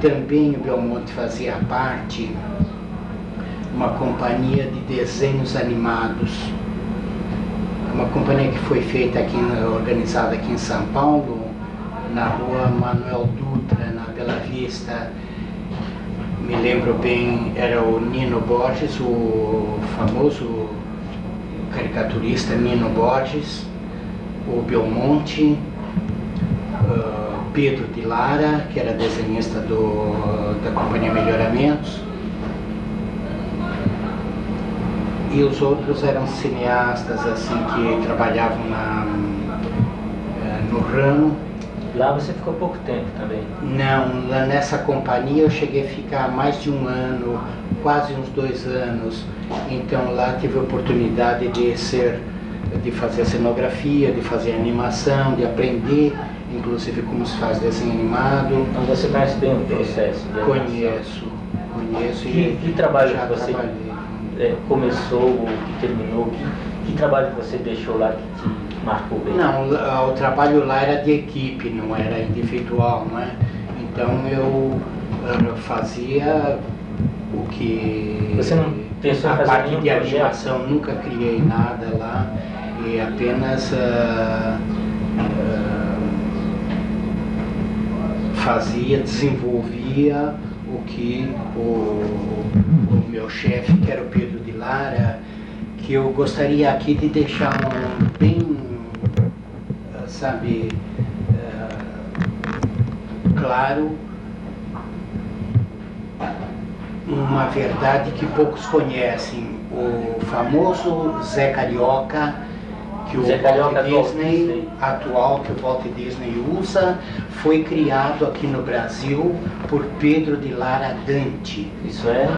também o Belmonte fazia parte uma companhia de desenhos animados. Uma companhia que foi feita aqui, organizada aqui em São Paulo, na rua Manuel Dutra, na Bela Vista. Me lembro bem, era o Nino Borges, o famoso caricaturista Nino Borges, o Belmonte, Pedro de Lara, que era desenhista do, da Companhia Melhoramentos, e os outros eram cineastas assim que trabalhavam na, eh, no ramo. Lá você ficou pouco tempo também? Não, lá nessa companhia eu cheguei a ficar mais de um ano, quase uns dois anos. Então lá tive a oportunidade de ser, de fazer cenografia, de fazer animação, de aprender, inclusive como se faz desenho animado. Então você conhece bem o processo? É, conheço, conheço. Que, que trabalho que você é, começou, que terminou, que, que trabalho que você deixou lá que te marcou bem? Não, o trabalho lá era de equipe, não era individual, não é? Então eu, eu fazia o que... Você não pensou A parte de animação, nunca criei nada lá e apenas uh, uh, fazia, desenvolvia o que o, o meu chefe, que era o Pedro de Lara, que eu gostaria aqui de deixar um bem, sabe, uh, claro, uma verdade que poucos conhecem. O famoso Zé Carioca que o Zé Carioca Walt Disney, Disney, atual que o Walt Disney usa, foi criado aqui no Brasil por Pedro de Lara Dante. Isso é?